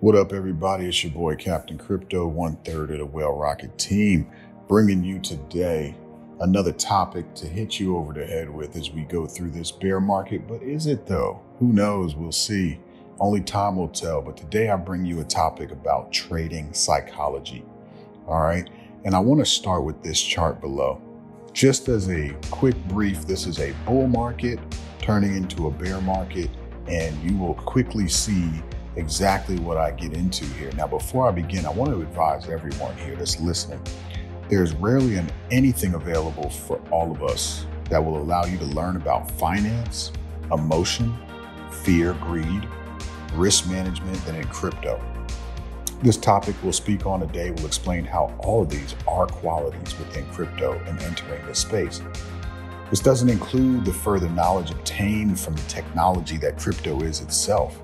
What up, everybody? It's your boy, Captain Crypto, one third of the Whale Rocket team, bringing you today another topic to hit you over the head with as we go through this bear market. But is it though? Who knows? We'll see. Only time will tell. But today I bring you a topic about trading psychology. All right. And I want to start with this chart below. Just as a quick brief, this is a bull market turning into a bear market, and you will quickly see exactly what I get into here. Now, before I begin, I want to advise everyone here that's listening there's rarely an, anything available for all of us that will allow you to learn about finance, emotion, fear, greed, risk management, and in crypto. This topic we'll speak on today will explain how all of these are qualities within crypto and entering this space. This doesn't include the further knowledge obtained from the technology that crypto is itself.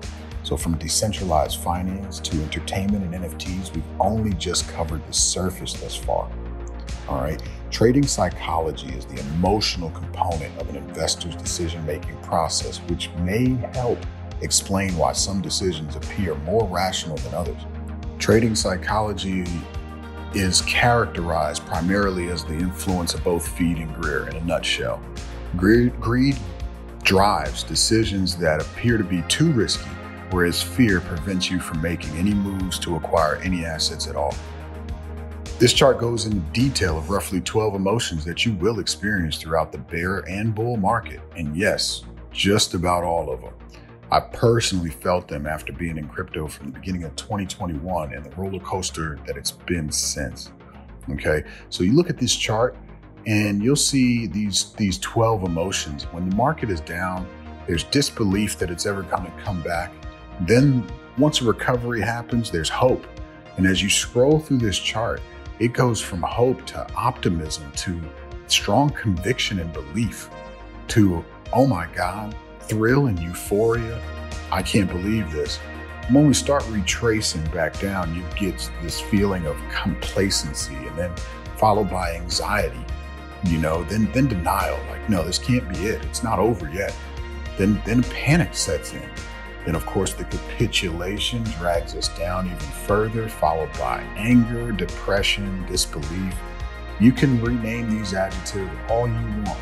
So, from decentralized finance to entertainment and NFTs, we've only just covered the surface thus far. All right. Trading psychology is the emotional component of an investor's decision making process, which may help explain why some decisions appear more rational than others. Trading psychology is characterized primarily as the influence of both feed and greed in a nutshell. Greed, greed drives decisions that appear to be too risky whereas fear prevents you from making any moves to acquire any assets at all. This chart goes into detail of roughly 12 emotions that you will experience throughout the bear and bull market. And yes, just about all of them. I personally felt them after being in crypto from the beginning of 2021 and the roller coaster that it's been since. Okay, so you look at this chart and you'll see these these 12 emotions. When the market is down, there's disbelief that it's ever going to come back. Then, once a recovery happens, there's hope. And as you scroll through this chart, it goes from hope to optimism to strong conviction and belief to, oh my God, thrill and euphoria. I can't believe this. When we start retracing back down, you get this feeling of complacency and then followed by anxiety, you know, then then denial, like, no, this can't be it. It's not over yet. Then then panic sets in. Then, of course, the capitulation drags us down even further, followed by anger, depression, disbelief. You can rename these adjectives all you want,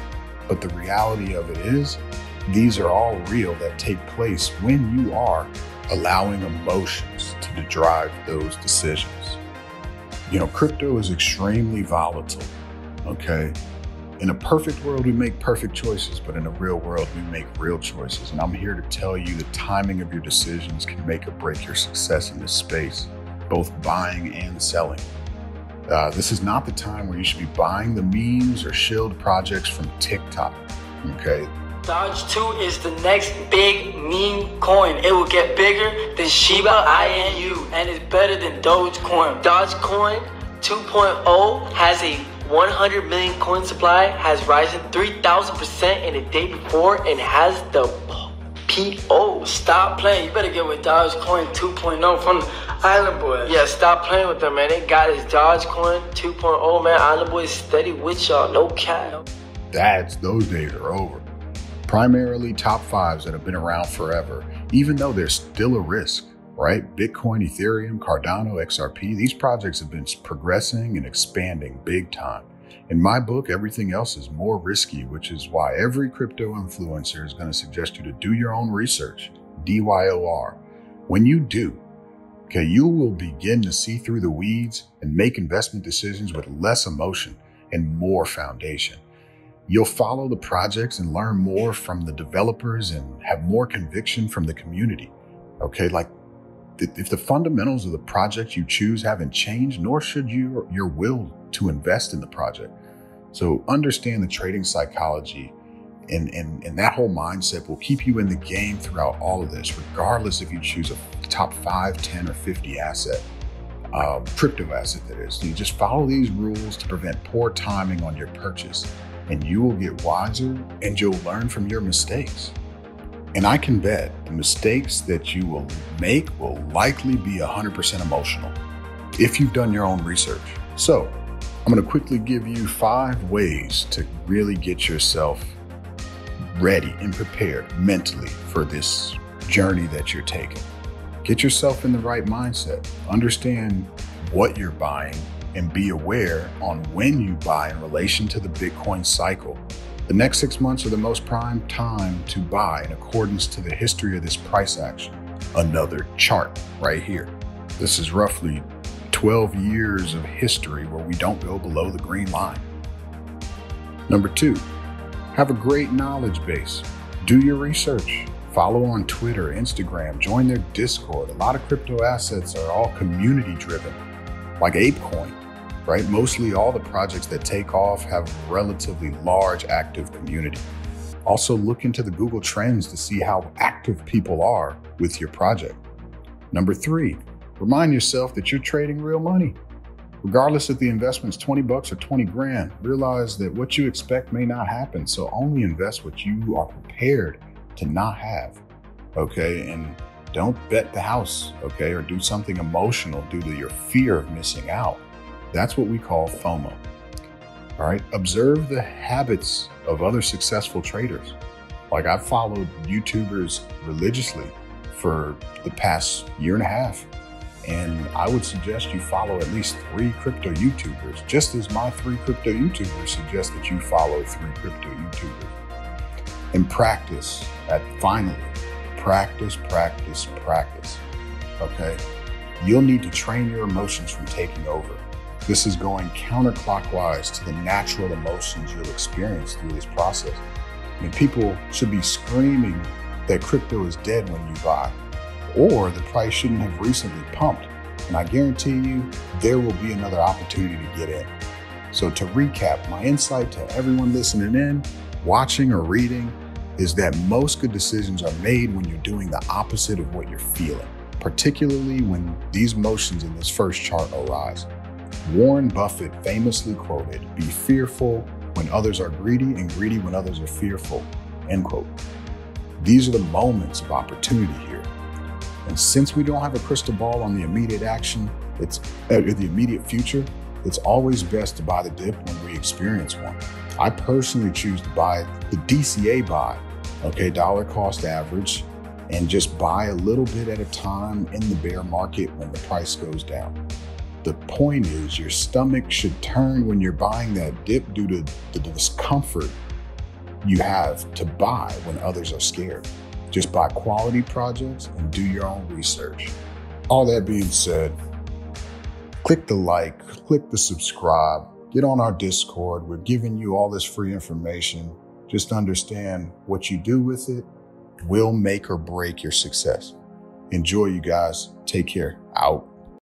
but the reality of it is, these are all real that take place when you are allowing emotions to drive those decisions. You know, crypto is extremely volatile, okay? In a perfect world, we make perfect choices, but in a real world, we make real choices. And I'm here to tell you the timing of your decisions can make or break your success in this space, both buying and selling. Uh, this is not the time where you should be buying the memes or shield projects from TikTok. Okay. Doge 2 is the next big meme coin. It will get bigger than Shiba INU and it's better than Dogecoin. Dogecoin 2.0 has a 100 million coin supply has risen 3,000% in the day before and has the PO. Stop playing. You better get with Dogecoin 2.0 from Island Boy. Yeah, stop playing with them, man. They got his Dogecoin 2.0, man. Island Boy is steady with y'all. No cap. That's those days are over. Primarily top fives that have been around forever, even though there's still a risk right? Bitcoin, Ethereum, Cardano, XRP, these projects have been progressing and expanding big time. In my book, everything else is more risky, which is why every crypto influencer is going to suggest you to do your own research, DYOR. When you do, okay, you will begin to see through the weeds and make investment decisions with less emotion and more foundation. You'll follow the projects and learn more from the developers and have more conviction from the community. Okay, like if the fundamentals of the project you choose haven't changed, nor should you your will to invest in the project. So understand the trading psychology and, and, and that whole mindset will keep you in the game throughout all of this, regardless if you choose a top 5, 10, or 50 asset, uh, crypto asset that is. You just follow these rules to prevent poor timing on your purchase, and you will get wiser and you'll learn from your mistakes. And I can bet the mistakes that you will make will likely be 100% emotional if you've done your own research. So, I'm going to quickly give you five ways to really get yourself ready and prepared mentally for this journey that you're taking. Get yourself in the right mindset. Understand what you're buying and be aware on when you buy in relation to the Bitcoin cycle. The next six months are the most prime time to buy in accordance to the history of this price action. Another chart right here. This is roughly 12 years of history where we don't go below the green line. Number two, have a great knowledge base. Do your research. Follow on Twitter, Instagram, join their Discord. A lot of crypto assets are all community driven, like ApeCoin, right? Mostly all the projects that take off have relatively large active community. Also, look into the Google Trends to see how active people are with your project. Number three, remind yourself that you're trading real money. Regardless if the investment's 20 bucks or 20 grand, realize that what you expect may not happen. So only invest what you are prepared to not have. Okay. And don't bet the house. Okay. Or do something emotional due to your fear of missing out. That's what we call FOMO. All right. Observe the habits of other successful traders. Like I've followed YouTubers religiously for the past year and a half. And I would suggest you follow at least three crypto YouTubers, just as my three crypto YouTubers suggest that you follow three crypto YouTubers and practice at finally practice, practice, practice. Okay. You'll need to train your emotions from taking over. This is going counterclockwise to the natural emotions you'll experience through this process. I mean, people should be screaming that crypto is dead when you buy, or the price shouldn't have recently pumped. And I guarantee you, there will be another opportunity to get in. So, to recap, my insight to everyone listening in, watching, or reading is that most good decisions are made when you're doing the opposite of what you're feeling, particularly when these motions in this first chart arise. Warren Buffett famously quoted, Be fearful when others are greedy and greedy when others are fearful. End quote. These are the moments of opportunity here. And since we don't have a crystal ball on the immediate action, it's uh, the immediate future, it's always best to buy the dip when we experience one. I personally choose to buy the DCA buy, okay, dollar cost average, and just buy a little bit at a time in the bear market when the price goes down. The point is, your stomach should turn when you're buying that dip due to the discomfort you have to buy when others are scared. Just buy quality projects and do your own research. All that being said, click the like, click the subscribe, get on our Discord. We're giving you all this free information. Just understand what you do with it will make or break your success. Enjoy, you guys. Take care. Out.